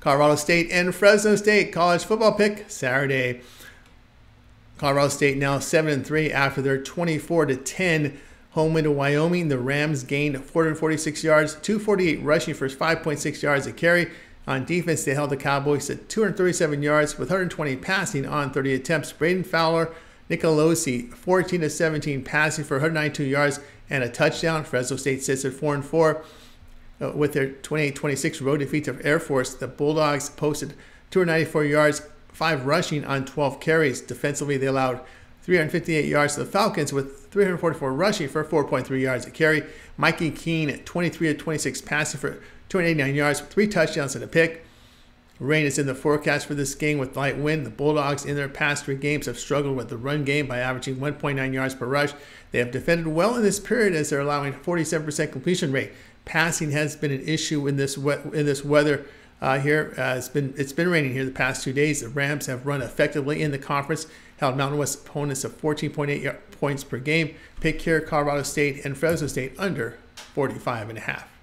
Colorado State and Fresno State college football pick Saturday. Colorado State now 7 and 3 after their 24 to 10 home win to Wyoming. The Rams gained 446 yards, 248 rushing for 5.6 yards a carry. On defense, they held the Cowboys to 237 yards with 120 passing on 30 attempts. Brayden Fowler, Nicolosi, 14 to 17 passing for 192 yards and a touchdown. Fresno State sits at 4 and 4. Uh, with their 28-26 road defeat of Air Force, the Bulldogs posted 294 yards, five rushing on 12 carries. Defensively, they allowed 358 yards to the Falcons with 344 rushing for 4.3 yards a carry. Mikey Keene, 23 to 26 passing for 289 yards, three touchdowns and a pick. Rain is in the forecast for this game with light wind. The Bulldogs in their past three games have struggled with the run game by averaging 1.9 yards per rush. They have defended well in this period as they're allowing 47% completion rate. Passing has been an issue in this we- in this weather uh, here. Uh, it's been it's been raining here the past two days. The Rams have run effectively in the conference, held Mountain West opponents of 14.8 points per game. Pick here Colorado State and Fresno State under 45 and a half.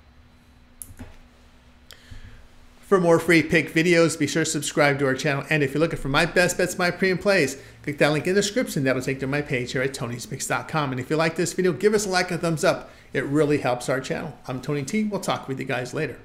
For more free pick videos, be sure to subscribe to our channel. And if you're looking for my best bets, my premium plays, click that link in the description. That'll take you to my page here at Tony'sPicks.com. And if you like this video, give us a like and a thumbs up. It really helps our channel. I'm Tony T. We'll talk with you guys later.